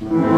Mm-hmm.